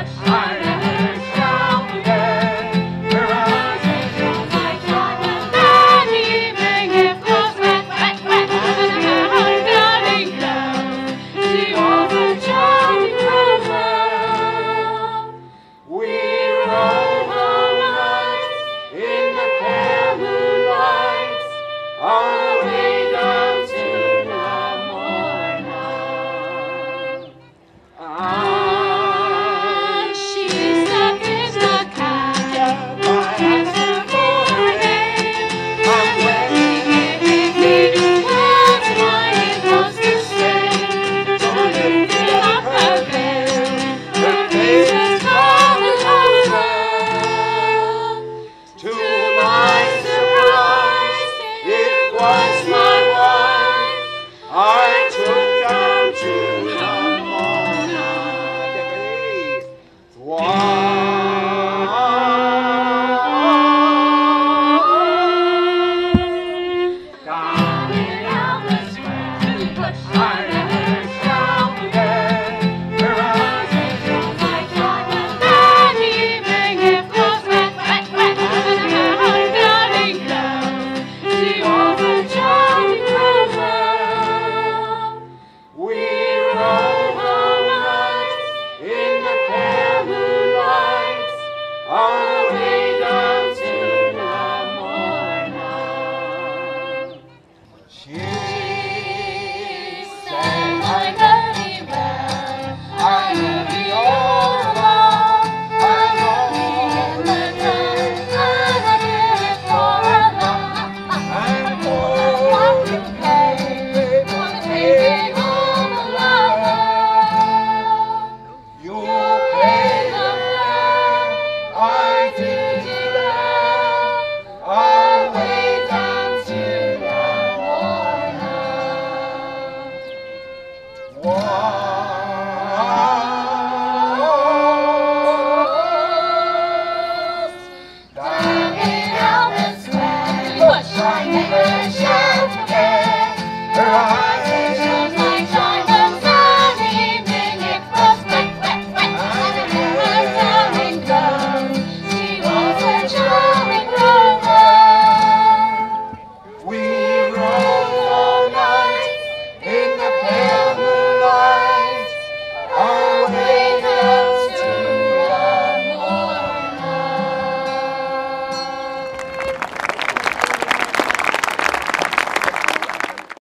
I was my